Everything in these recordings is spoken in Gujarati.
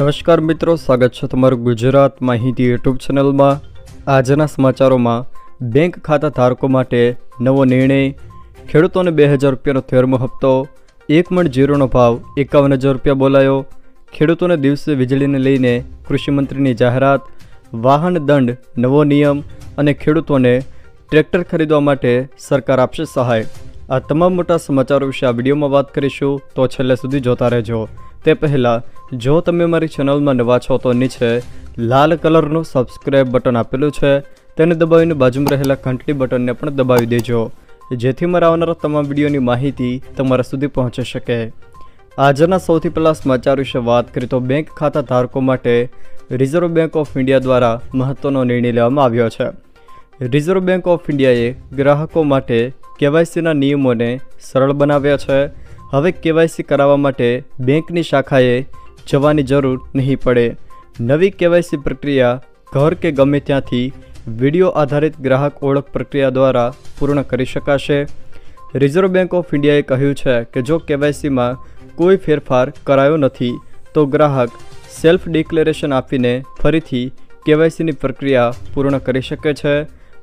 નમસ્કાર મિત્રો, સ્વાગત છે તમારું ગુજરાત માહિતી યુટ્યુબ ચેનલમાં. આજના સમાચારોમાં, બેંક ખાતા ધારકો માટે નવો નિર્ણય. ખેડૂતોને બે હજાર રૂપિયાનો થેરમો હપ્તો. એક મણ જીરોનો ભાવ એકાવન હજાર રૂપિયા બોલાયો. ખેડૂતોને દિવસે વીજળીને લઈને કૃષિમંત્રીની જાહેરાત. વાહન દંડ, નવો નિયમ અને ખેડૂતોને ટ્રેક્ટર ખરીદવા માટે સરકાર આપશે સહાય. આ તમામ મોટા સમાચારો વિશે આ વિડીયોમાં વાત કરીશું, તો છેલ્લે સુધી જોતા રહેજો. તે પહેલાં, જો તમે મારી ચેનલમાં નવા છો તો નીચે લાલ કલરનું સબસ્ક્રાઇબ બટન આપેલું છે, તેને દબાવીને બાજુમાં રહેલા ઘંટડી બટનને પણ દબાવી દેજો, જેથી મારા આવનારા તમામ વિડીયોની માહિતી તમારા સુધી પહોંચી શકે. આજના સૌથી પહેલાં સમાચાર વિશે વાત કરીએ તો બેંક ખાતા ધારકો માટે રિઝર્વ બેંક ઓફ ઇન્ડિયા દ્વારા મહત્ત્વનો નિર્ણય લેવામાં આવ્યો છે. રિઝર્વ બેંક ઓફ ઇન્ડિયાએ ગ્રાહકો માટે કેવાયસીના નિયમોને સરળ બનાવ્યા છે. હવે કેવાયસી કરાવવા માટે બેંકની શાખાએ જવાની જરૂર નહીં પડે. નવી કેવાયસી પ્રક્રિયા ઘર કે ગમે ત્યાંથી વીડિયો આધારિત ગ્રાહક ઓળખ પ્રક્રિયા દ્વારા પૂર્ણ કરી શકાશે. રિઝર્વ બેંક ઓફ ઇન્ડિયાએ કહ્યું છે કે જો કેવાયસીમાં કોઈ ફેરફાર કરાયો નથી, તો ગ્રાહક સેલ્ફ ડિક્લેરેશન આપીને ફરીથી કેવાયસીની પ્રક્રિયા પૂર્ણ કરી શકે છે.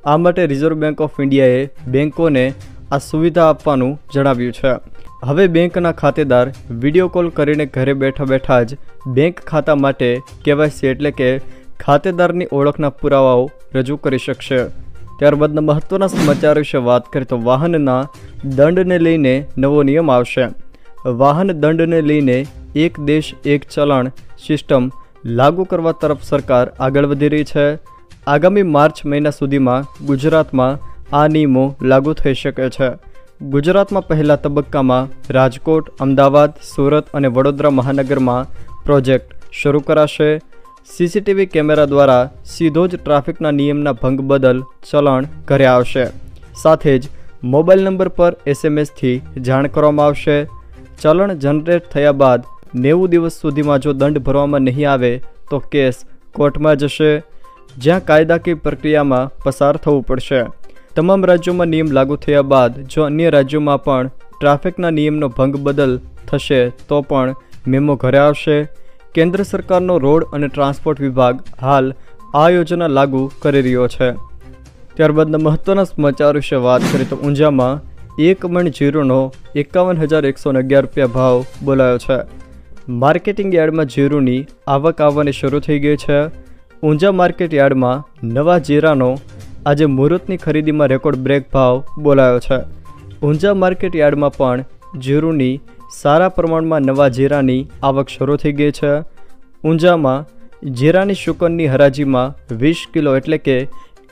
આ માટે રિઝર્વ બેંક ઓફ ઇન્ડિયાએ બેંકોને આ સુવિધા આપવાનું જણાવ્યું છે. હવે બેંકના ખાતેદાર વીડિયો કોલ કરીને ઘરે બેઠા બેઠા જ બેંક ખાતા માટે કેવાયસી એટલે કે ખાતેદારની ઓળખના પુરાવાઓ રજૂ કરી શકશે. ત્યારબાદના મહત્વના સમાચાર વિશે વાત કરીએ તો વાહનના દંડને લઈને નવો નિયમ આવશે. વાહન દંડને લઈને એક દેશ એક ચલણ સિસ્ટમ લાગુ કરવા તરફ સરકાર આગળ વધી રહી છે. આગામી માર્ચ મહિના સુધીમાં ગુજરાતમાં આ નિયમો લાગુ થઈ શકે છે. ગુજરાતમાં પહેલા તબક્કામાં રાજકોટ, અમદાવાદ, સુરત અને વડોદરા મહાનગરમાં પ્રોજેક્ટ શરૂ કરાશે. સીસીટીવી કેમેરા દ્વારા સીધો જ ટ્રાફિકના નિયમના ભંગ બદલ ચલણ ઘરે આવશે. સાથે જ મોબાઈલ નંબર પર એસએમએસથી જાણ કરવામાં આવશે. ચલણ જનરેટ થયા બાદ નેવું દિવસ સુધીમાં જો દંડ ભરવામાં નહીં આવે તો કેસ કોર્ટમાં જશે. જ્યાં કાયદાકીય પ્રક્રિયામાં પસાર થવું પડશે. તમામ રાજ્યોમાં નિયમ લાગુ થયા બાદ જો અન્ય રાજ્યોમાં પણ ટ્રાફિકના નિયમનો ભંગ બદલ થશે, તો પણ મેમો ઘરે આવશે. કેન્દ્ર સરકારનો રોડ અને ટ્રાન્સપોર્ટ વિભાગ હાલ આ યોજના લાગુ કરી રહ્યો છે. ત્યારબાદના મહત્ત્વના સમાચાર વિશે વાત કરીએ તો ઊંઝામાં એક મણ જીરુનો એકાવન હજાર એકસો અગિયાર રૂપિયા ભાવ બોલાયો છે. માર્કેટિંગ યાર્ડમાં જીરુની આવક આવવાની શરૂ થઈ ગઈ છે. ઊંઝા માર્કેટ યાર્ડમાં નવા જીરાનો આજે મુહૂર્તની ખરીદીમાં રેકોર્ડ બ્રેક ભાવ બોલાયો છે. ઊંઝા માર્કેટ યાર્ડમાં પણ જીરુની સારા પ્રમાણમાં નવા જીરાની આવક શરૂ થઈ ગઈ છે. ઊંઝામાં જીરાની શુકનની હરાજીમાં વીસ કિલો એટલે કે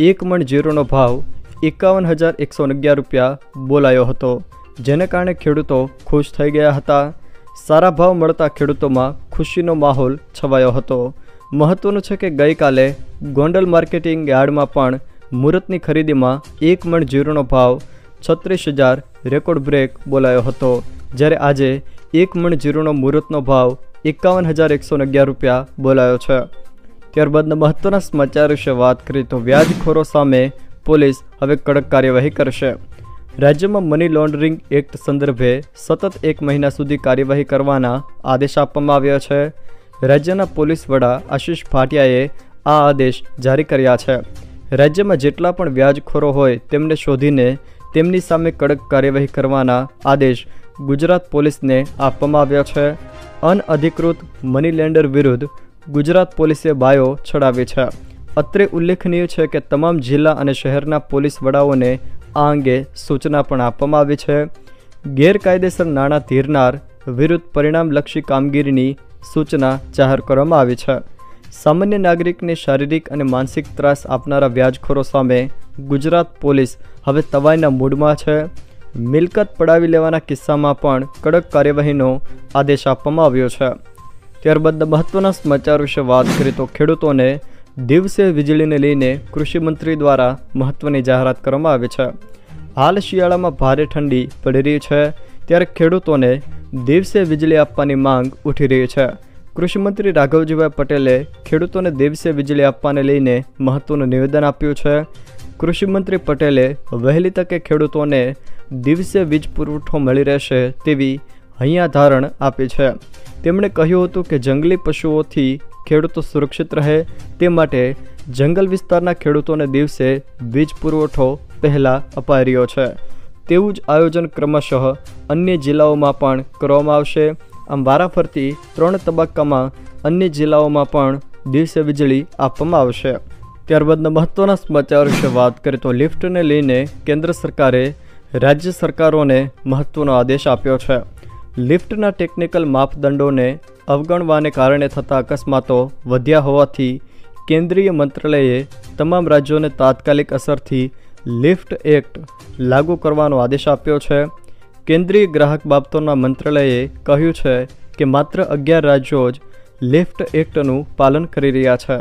એક મણ જીરુનો ભાવ એકાવન હજાર એકસો અગિયાર રૂપિયા બોલાયો હતો, જેને કારણે ખેડૂતો ખુશ થઈ ગયા હતા. સારા ભાવ મળતા ખેડૂતોમાં ખુશીનો માહોલ છવાયો હતો. મહત્વનું છે કે ગઈકાલે ગોંડલ માર્કેટિંગ યાર્ડમાં પણ મુહૂર્તની ખરીદીમાં એક મણ જીરુનો ભાવ છત્રીસ હજાર રેકોર્ડ બ્રેક બોલાયો હતો. જ્યારે આજે એક મણ જીરુનો મુહૂર્તનો ભાવ એકાવન હજાર એકસો અગિયાર રૂપિયા બોલાયો છે. ત્યારબાદના મહત્વના સમાચાર વિશે વાત કરીએ તો વ્યાજખોરો સામે પોલીસ હવે કડક કાર્યવાહી કરશે. રાજ્યમાં મની લોન્ડરિંગ એક્ટ સંદર્ભે સતત એક મહિના સુધી કાર્યવાહી કરવાના આદેશ આપવામાં આવ્યા છે. રાજ્યના પોલીસ વડા આશિષ ભાટિયાએ આ આદેશ જારી કર્યા છે. રાજ્યમાં જેટલા પણ વ્યાજખોરો હોય તેમને શોધીને તેમની સામે કડક કાર્યવાહી કરવાના આદેશ ગુજરાત પોલીસને આપવામાં આવ્યા છે. અનઅધિકૃત મની લેન્ડર વિરુદ્ધ ગુજરાત પોલીસે બાયો છડાવી છે. અત્રે ઉલ્લેખનીય છે કે તમામ જિલ્લા અને શહેરના પોલીસ વડાઓને આ અંગે સૂચના પણ આપવામાં આવી છે. ગેરકાયદેસર નાણાં ધીરનાર, વિરુદ્ધ પરિણામલક્ષી કામગીરીની સૂચના જાહેર કરવામાં આવી છે. સામાન્ય નાગરિકને શારીરિક અને માનસિક ત્રાસ આપનારા વ્યાજખોરો સામે ગુજરાત પોલીસ હવે તવાઈના મૂડમાં છે. મિલકત પડાવી લેવાના કિસ્સામાં પણ કડક કાર્યવાહીનો આદેશ આપવામાં આવ્યો છે. ત્યારબાદ મહત્વના સમાચાર વિશે વાત કરીએ તો ખેડૂતોને દિવસે વીજળીને લઈને કૃષિમંત્રી દ્વારા મહત્વની જાહેરાત કરવામાં આવી છે. હાલ શિયાળામાં ભારે ઠંડી પડી રહી છે. ત્યારે ખેડૂતોને દિવસે વીજળી આપવાની માંગ ઉઠી રહી છે. કૃષિમંત્રી રાઘવજીભાઈ પટેલે ખેડૂતોને દિવસે વીજળી આપવાને લઈને મહત્વનું નિવેદન આપ્યું છે. કૃષિમંત્રી પટેલે વહેલી તકે ખેડૂતોને દિવસે વીજ પુરવઠો મળી રહેશે તેવી અહીંયા ધારણ આપી છે. તેમણે કહ્યું હતું કે જંગલી પશુઓથી ખેડૂતો સુરક્ષિત રહે તે માટે જંગલ વિસ્તારના ખેડૂતોને દિવસે વીજ પુરવઠો પહેલાં અપાઈ રહ્યો છે. તેવું જ આયોજન ક્રમશઃ અન્ય જિલ્લાઓમાં પણ કરવામાં આવશે. આમ વારાફરતી ત્રણ તબક્કામાં અન્ય જિલ્લાઓમાં પણ દિવસે વીજળી આપવામાં આવશે. ત્યારબાદના મહત્ત્વના સમાચાર વિશે વાત કરીએ તો લિફ્ટને લઈને કેન્દ્ર સરકારે રાજ્ય સરકારોને મહત્ત્વનો આદેશ આપ્યો છે. લિફ્ટના ટેકનિકલ માપદંડોને અવગણવાને કારણે થતા અકસ્માતો વધ્યા હોવાથી કેન્દ્રીય મંત્રાલયે તમામ રાજ્યોને તાત્કાલિક અસરથી લિફ્ટ એક્ટ લાગુ કરવાનો આદેશ આપ્યો છે. કેન્દ્રીય ગ્રાહક બાબતોના મંત્રાલયે કહ્યું છે કે માત્ર અગિયાર રાજ્યો જ લિફ્ટ એક્ટનું પાલન કરી રહ્યા છે.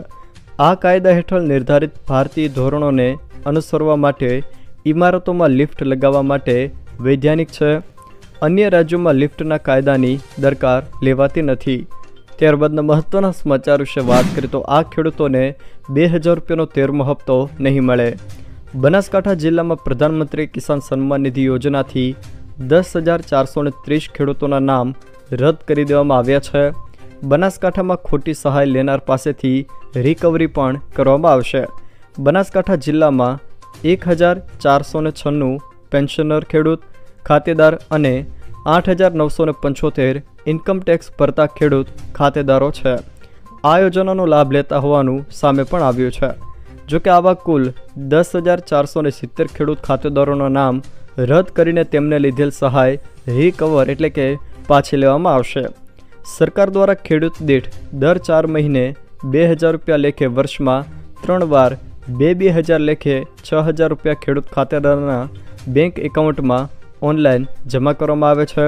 આ કાયદા હેઠળ નિર્ધારિત ભારતીય ધોરણોને અનુસરવા માટે ઇમારતોમાં લિફ્ટ લગાવવા માટે વૈધાનિક છે. અન્ય રાજ્યોમાં લિફ્ટના કાયદાની દરકાર લેવાતી નથી. ત્યારબાદના મહત્ત્વના સમાચાર વિશે વાત કરીએ તો આ ખેડૂતોને બે હજાર રૂપિયાનો તેરમો હપ્તો નહીં મળે. બનાસકાંઠા જિલ્લામાં પ્રધાનમંત્રી કિસાન સન્માન નિધિ યોજનાથી દસ હજાર ચારસો ત્રીસ ખેડૂતોના નામ રદ કરી દેવામાં આવ્યા છે. બનાસકાંઠામાં ખોટી સહાય લેનાર પાસેથી રિકવરી પણ કરવામાં આવશે. બનાસકાંઠા જિલ્લામાં એક હજાર ચારસો છન્નું પેન્શનર ખેડૂત, ખાતેદાર અને આઠ હજાર નવસો પંચોતેર ઇન્કમટેક્સ ભરતા ખેડૂત ખાતેદારો છે. આ યોજનાનો લાભ લેતા હોવાનું સામે પણ આવ્યું છે. જો કે આવા કુલ દસ હજાર ચારસો સિત્તેર ખેડૂત ખાતેદારોના નામ રદ કરીને તેમને લીધેલ સહાય રિકવર એટલે કે પાછી લેવામાં આવશે. સરકાર દ્વારા ખેડૂત દીઠ દર ચાર મહિને બે હજાર રૂપિયા લેખે વર્ષમાં ત્રણ વાર બે બે હજાર લેખે છ હજાર રૂપિયા ખેડૂત ખાતેદારના બેંક એકાઉન્ટમાં ઓનલાઈન જમા કરવામાં આવે છે.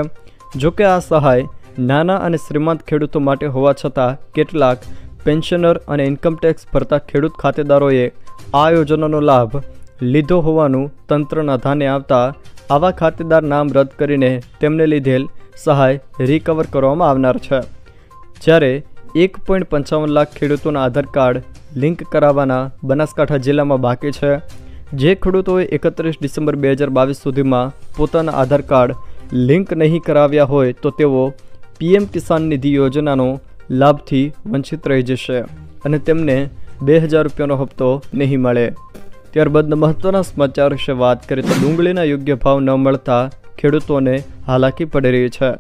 જો કે આ સહાય નાના અને શ્રીમંત ખેડૂતો માટે હોવા છતાં કેટલાક પેન્શનર અને ઇન્કમટેક્સ ભરતા ખેડૂત ખાતેદારોએ આ યોજનાનો લાભ લીધો હોવાનું તંત્રના ધ્યાને આવતા આવા ખાતેદાર નામ રદ કરીને તેમને લીધેલ સહાય રિકવર કરવામાં આવનાર છે. જ્યારે એક પોઈન્ટ પંચાવન લાખ ખેડૂતોના આધાર કાર્ડ લિંક કરાવવાના બનાસકાંઠા જિલ્લામાં બાકી છે. જે ખેડૂતોએ એકત્રીસ ડિસેમ્બર બે હજાર બાવીસ સુધીમાં પોતાના આધાર કાર્ડ લિંક નહીં કરાવ્યા હોય તો તેઓ પીએમ કિસાન નિધિ યોજનાનો લાભથી વંચિત રહી જશે અને તેમને બે હજાર રૂપિયાનો હપ્તો નહીં મળે. ત્યારબાદ મહત્ત્વના સમાચાર વિશે વાત કરીએ તો ડુંગળીના યોગ્ય ભાવ ન મળતા ખેડૂતોને હાલાકી પડી રહી છે.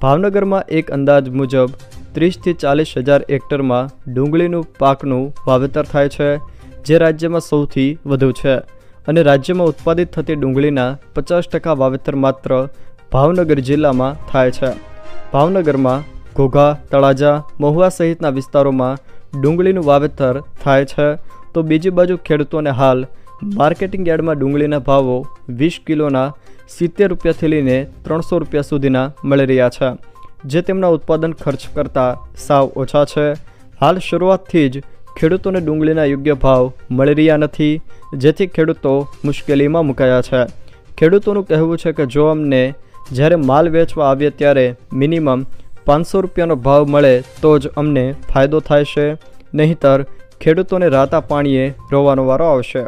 ભાવનગરમાં એક અંદાજ મુજબ ત્રીસથી ચાલીસ હજાર હેક્ટરમાં ડુંગળીનું પાકનું વાવેતર થાય છે, જે રાજ્યમાં સૌથી વધુ છે અને રાજ્યમાં ઉત્પાદિત થતી ડુંગળીના પચાસ ટકા વાવેતર માત્ર ભાવનગર જિલ્લામાં થાય છે. ભાવનગરમાં ઘોઘા, તળાજા, મહુવા સહિતના વિસ્તારોમાં ડુંગળીનું વાવેતર થાય છે. તો બીજી બાજુ ખેડૂતોને હાલ માર્કેટિંગ યાર્ડમાં ડુંગળીના ભાવો વીસ કિલોના સિત્તેર રૂપિયાથી લઈને ત્રણસો રૂપિયા સુધીના મળી રહ્યા છે, જે તેમના ઉત્પાદન ખર્ચ કરતાં સાવ ઓછા છે. હાલ શરૂઆતથી જ ખેડૂતોને ડુંગળીના યોગ્ય ભાવ મળી રહ્યા નથી, જેથી ખેડૂતો મુશ્કેલીમાં મુકાયા છે. ખેડૂતોનું કહેવું છે કે જો અમને જ્યારે માલ વેચવા આવીએ ત્યારે મિનિમમ પાંચસો રૂપિયાનો ભાવ મળે તો જ અમને ફાયદો થાય છે. નહીંતર ખેડૂતોને રાતા પાણીએ રોવાનો વારો આવશે.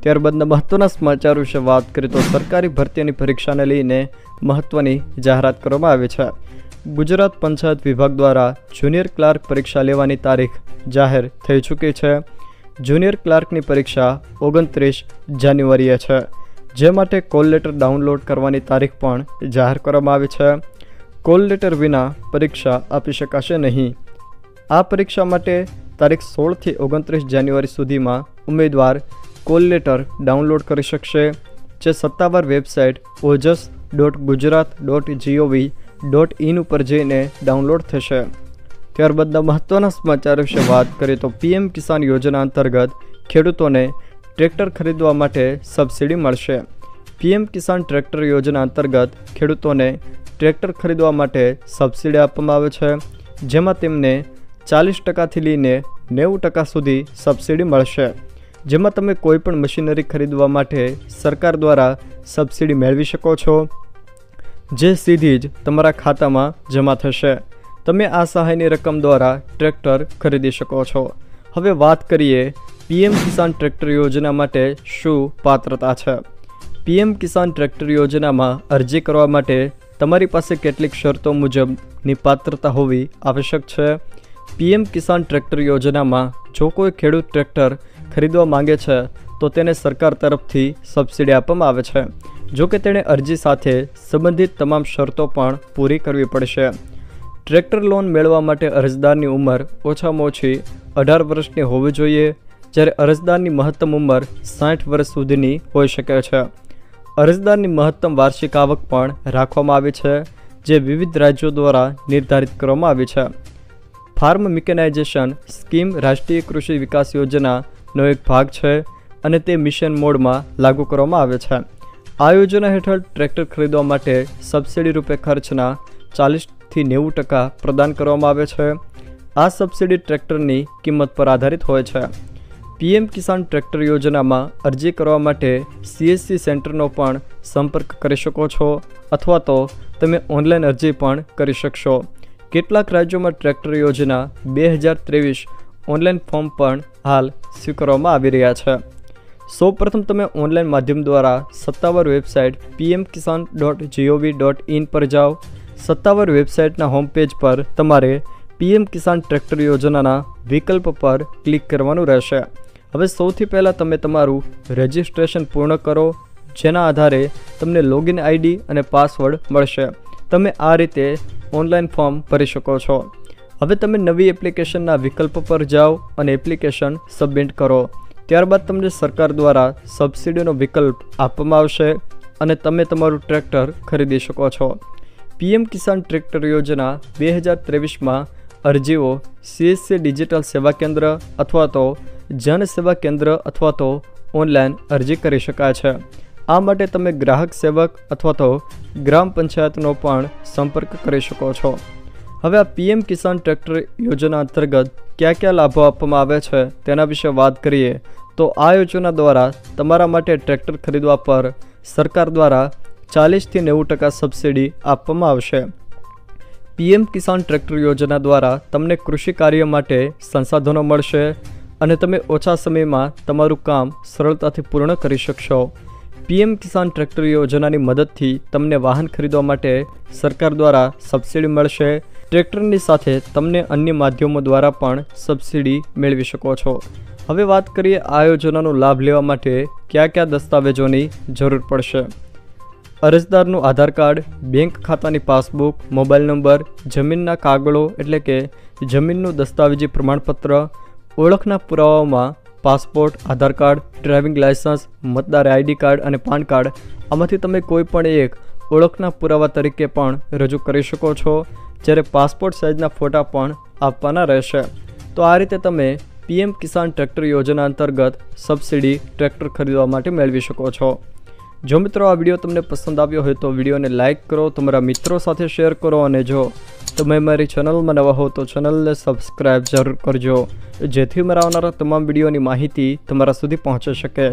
ત્યારબાદના મહત્ત્વના સમાચાર વિશે વાત કરીએ તો સરકારી ભરતીની પરીક્ષાને લઈને મહત્ત્વની જાહેરાત કરવામાં આવી છે. ગુજરાત પંચાયત વિભાગ દ્વારા જુનિયર ક્લાર્ક પરીક્ષા લેવાની તારીખ જાહેર થઈ ચૂકી છે. જુનિયર ક્લાર્કની પરીક્ષા ઓગણત્રીસ જાન્યુઆરીએ છે. જે માટે કોલ લેટર ડાઉનલોડ કરવાની તારીખ પણ જાહેર કરવામાં આવી છે. કોલ લેટર વિના પરીક્ષા આપી શકાશે નહીં. આ પરીક્ષા માટે તારીખ સોળથી ઓગણત્રીસ જાન્યુઆરી સુધીમાં ઉમેદવાર કોલ લેટર ડાઉનલોડ કરી શકશે, જે સત્તાવાર website Ojas dot Gujarat dot G O V dot in ઉપર જઈને ડાઉનલોડ થશે. ત્યારબાદના મહત્ત્વના સમાચાર વિશે વાત કરીએ તો પીએમ કિસાન યોજના અંતર્ગત ખેડૂતોને ટ્રેક્ટર ખરીદવા માટે સબસિડી મળશે. પીએમ કિસાન ટ્રેક્ટર યોજના અંતર્ગત ખેડૂતોને ટ્રેક્ટર ખરીદવા માટે સબસિડી આપવામાં આવે છે, જેમાં તેમને ચાલીસ ટકાથી લઈને નેવું ટકા સુધી સબસિડી મળશે. જેમાં તમે કોઈપણ મશીનરી ખરીદવા માટે સરકાર દ્વારા સબસિડી મેળવી શકો છો, જે સીધી જ તમારા ખાતામાં જમા થશે. તમે આ સહાયની રકમ દ્વારા ટ્રેક્ટર ખરીદી શકો છો. હવે વાત કરીએ પીએમ કિસાન ટ્રેક્ટર યોજના માટે શું પાત્રતા છે? પીએમ કિસાન ટ્રેક્ટર યોજનામાં અરજી કરવા માટે તમારી પાસે કેટલીક શરતો મુજબની પાત્રતા હોવી આવશ્યક છે? પીએમ કિસાન ટ્રેક્ટર યોજનામાં જો કોઈ ખેડૂત ટ્રેક્ટર ખરીદવા માંગે છે, તો તેને સરકાર તરફથી સબસિડી આપવામાં આવે છે. જો કે તેણે અરજી સાથે સંબંધિત તમામ શરતો પણ પૂરી કરવી પડશે. ટ્રેક્ટર લોન મેળવવા માટે અરજદારની ઉંમર ઓછામાં ઓછી અઢાર વર્ષની હોવી જોઈએ, જ્યારે અરજદારની મહત્તમ ઉંમર સાઠ વર્ષ સુધીની હોઈ શકે છે. અરજદારની મહત્તમ વાર્ષિક આવક પણ રાખવામાં આવી છે, જે વિવિધ રાજ્યો દ્વારા નિર્ધારિત કરવામાં આવી છે. ફાર્મ મિકેનાઇઝેશન સ્કીમ રાષ્ટ્રીય કૃષિ વિકાસ યોજનાનો એક ભાગ છે અને તે મિશન મોડમાં લાગુ કરવામાં આવે છે. આ યોજના હેઠળ ટ્રેક્ટર ખરીદવા માટે સબસિડી રૂપે ખર્ચના ચાલીસથી નેવું ટકા પ્રદાન કરવામાં આવે છે. આ સબસિડી ટ્રેક્ટરની કિંમત પર આધારિત હોય છે. પીએમ કિસાન ટ્રેક્ટર યોજનામાં અરજી કરવા માટે સીએસસી સેન્ટરનો પણ સંપર્ક કરી શકો છો, અથવા તો તમે ઓનલાઈન અરજી પણ કરી શકશો. કેટલાક રાજ્યોમાં ટ્રેક્ટર યોજના બે હજાર ત્રેવીસ ઓનલાઈન ફોર્મ પણ હાલ સ્વીકારવામાં આવી રહ્યા છે. સૌપ્રથમ તમે ઓનલાઈન માધ્યમ દ્વારા સત્તાવાર website PM Kisan dot G O V dot in પર જાઓ. સત્તાવાર વેબસાઇટના હોમ પેજ પર તમારે પીએમ કિસાન ટ્રેક્ટર યોજનાના વિકલ્પ પર ક્લિક કરવાનું રહેશે. હવે સૌથી પહેલાં તમે તમારું રજિસ્ટ્રેશન પૂર્ણ કરો, જેના આધારે તમને લોગિન આઈડી અને પાસવર્ડ મળશે. તમે આ રીતે ઓનલાઈન ફોર્મ ભરી શકો છો. હવે તમે નવી એપ્લિકેશનના વિકલ્પ પર જાઓ અને એપ્લિકેશન સબમિટ કરો. ત્યારબાદ તમને સરકાર દ્વારા સબસિડીનો વિકલ્પ આપવામાં આવશે અને તમે તમારું ટ્રેક્ટર ખરીદી શકો છો. પીએમ કિસાન ટ્રેક્ટર યોજના બે હજાર ત્રેવીસમાં અરજીઓ સીએસસી ડિજિટલ સેવા કેન્દ્ર અથવા તો જન સેવા કેન્દ્ર અથવા તો ઓનલાઈન અરજી કરી શકાય છે. આ માટે તમે ગ્રાહક સેવક અથવા તો ગ્રામ પંચાયતનો પણ સંપર્ક કરી શકો છો. હવે આ પીએમ કિસાન ટ્રેક્ટર યોજના અંતર્ગત કયા કયા લાભો આપવામાં આવે છે તેના વિશે વાત કરીએ, તો આ યોજના દ્વારા તમારા માટે ટ્રેક્ટર ખરીદવા પર સરકાર દ્વારા ચાલીસથી નેવું ટકા સબસિડી આપવામાં આવશે. પીએમ કિસાન ટ્રેક્ટર યોજના દ્વારા તમને કૃષિ કાર્ય માટે સંસાધનો મળશે અને તમે ઓછા સમયમાં તમારું કામ સરળતાથી પૂર્ણ કરી શકશો. પીએમ કિસાન ટ્રેક્ટર યોજનાની મદદથી તમને વાહન ખરીદવા માટે સરકાર દ્વારા સબસિડી મળશે. ટ્રેક્ટરની સાથે તમને અન્ય માધ્યમો દ્વારા પણ સબસિડી મેળવી શકો છો. હવે વાત કરીએ આ યોજનાનો લાભ લેવા માટે કયા કયા દસ્તાવેજોની જરૂર પડશે. અરજદારનું આધાર કાર્ડ, બેંક ખાતાની પાસબુક, મોબાઈલ નંબર, જમીનના કાગળો એટલે કે જમીનનું દસ્તાવેજી પ્રમાણપત્ર ઓળખના પુરાવામાં passport, Aadhaar card, driving licence મતદાર આઈડી કાર્ડ અને પાન કાર્ડ, આમાંથી તમે કોઈ પણ એક ઓળખના પુરાવા તરીકે પણ રજૂ કરી શકો છો, જ્યારે પાસપોર્ટ સાઇઝના ફોટા પણ આપવાના રહેશે. તો આ રીતે તમે પીએમ કિસાન ટ્રેક્ટર યોજના અંતર્ગત સબસિડી ટ્રેક્ટર ખરીદવા માટે મેળવી શકો છો. જો મિત્રો આ વીડિયો તમને પસંદ આવ્યો હોય તો વિડીયોને લાઇક કરો, તમારા મિત્રો સાથે શેર કરો અને જો તમે મારી ચેનલમાં નવા હો તો ચેનલને સબસ્ક્રાઈબ જરૂર કરજો, જેથી મારા આવનારા તમામ વિડીયોની માહિતી તમારા સુધી પહોંચી શકે.